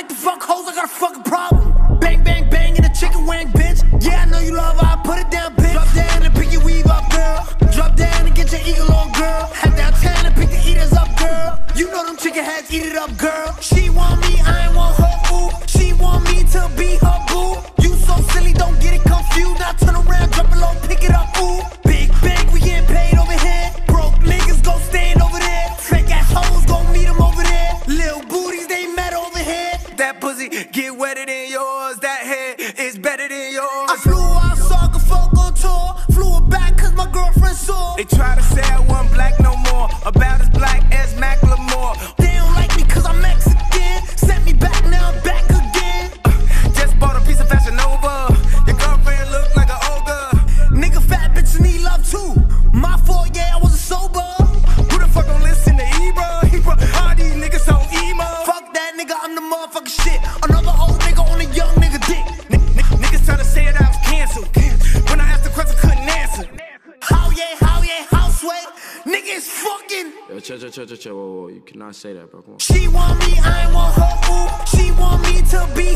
like the fuck hoes, I got a fucking problem. Bang, bang, bang in a chicken wing, bitch. Yeah, I know you love her, I put it down, bitch. Drop down and pick your weave up, girl. Drop down and get your eagle on, girl. Head downtown and pick the eaters up, girl. You know them chicken heads eat it up, girl. She want me, I ain't want her. pussy get wetter than yours. That head is better than yours. I flew out, saw a fuck on tour. Flew it back cause my girlfriend saw. They try to say I nigga, I'm the motherfucking shit. Another old nigga on a young nigga dick. N- n- niggas try say that I was canceled. When I asked the question, couldn't answer. How yeah, how yeah, how sweat? Niggas fucking. Yo, chill, chill, chill, chill, chill. Whoa, whoa, you cannot say that, bro. She want me, I want her. Ooh. She want me to be